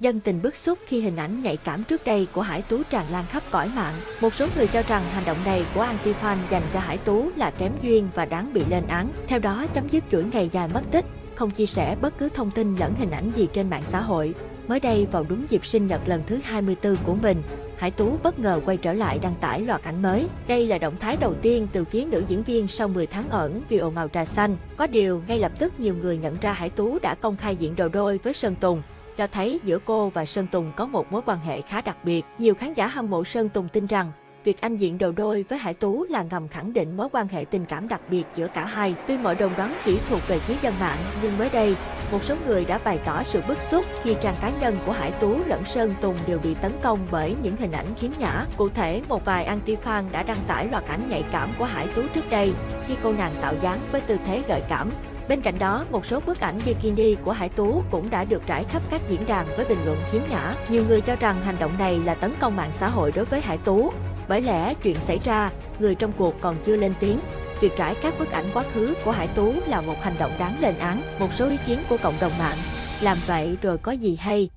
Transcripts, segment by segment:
Dân tình bức xúc khi hình ảnh nhạy cảm trước đây của Hải Tú tràn lan khắp cõi mạng. Một số người cho rằng hành động này của anti-fan dành cho Hải Tú là kém duyên và đáng bị lên án. Theo đó, chấm dứt chuỗi ngày dài mất tích, không chia sẻ bất cứ thông tin lẫn hình ảnh gì trên mạng xã hội. Mới đây, vào đúng dịp sinh nhật lần thứ 24 của mình, Hải Tú bất ngờ quay trở lại đăng tải loạt ảnh mới. Đây là động thái đầu tiên từ phía nữ diễn viên sau 10 tháng ẩn vì ồn ào trà xanh. Có điều, ngay lập tức nhiều người nhận ra Hải Tú đã công khai diện đồ đôi với Sơn Tùng cho thấy giữa cô và Sơn Tùng có một mối quan hệ khá đặc biệt. Nhiều khán giả hâm mộ Sơn Tùng tin rằng việc anh diện đầu đôi với Hải Tú là ngầm khẳng định mối quan hệ tình cảm đặc biệt giữa cả hai. Tuy mọi đồn đoán chỉ thuộc về phía dân mạng, nhưng mới đây, một số người đã bày tỏ sự bức xúc khi trang cá nhân của Hải Tú lẫn Sơn Tùng đều bị tấn công bởi những hình ảnh khiếm nhã. Cụ thể, một vài anti-fan đã đăng tải loạt ảnh nhạy cảm của Hải Tú trước đây khi cô nàng tạo dáng với tư thế gợi cảm. Bên cạnh đó, một số bức ảnh bikini của Hải Tú cũng đã được trải khắp các diễn đàn với bình luận khiếm nhã. Nhiều người cho rằng hành động này là tấn công mạng xã hội đối với Hải Tú. Bởi lẽ chuyện xảy ra, người trong cuộc còn chưa lên tiếng. Việc trải các bức ảnh quá khứ của Hải Tú là một hành động đáng lên án. Một số ý kiến của cộng đồng mạng, làm vậy rồi có gì hay?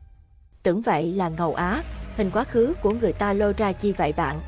Tưởng vậy là ngầu á, hình quá khứ của người ta lôi ra chi vậy bạn?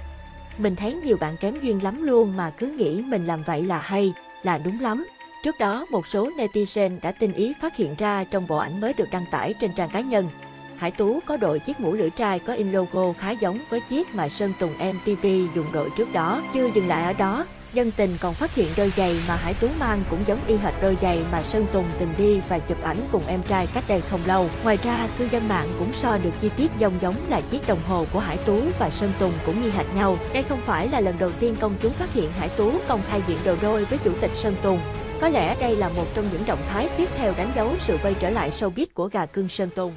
Mình thấy nhiều bạn kém duyên lắm luôn mà cứ nghĩ mình làm vậy là hay, là đúng lắm. Trước đó, một số netizen đã tinh ý phát hiện ra trong bộ ảnh mới được đăng tải trên trang cá nhân. Hải Tú có đội chiếc mũ lưỡi trai có in logo khá giống với chiếc mà Sơn Tùng MTV dùng đội trước đó. Chưa dừng lại ở đó, dân tình còn phát hiện đôi giày mà Hải Tú mang cũng giống y hệt đôi giày mà Sơn Tùng từng đi và chụp ảnh cùng em trai cách đây không lâu. Ngoài ra, cư dân mạng cũng so được chi tiết giống giống là chiếc đồng hồ của Hải Tú và Sơn Tùng cũng như hệt nhau. Đây không phải là lần đầu tiên công chúng phát hiện Hải Tú công khai diện đồ đôi với chủ tịch Sơn Tùng. Có lẽ đây là một trong những động thái tiếp theo đánh dấu sự quay trở lại showbiz của gà cưng Sơn Tùng.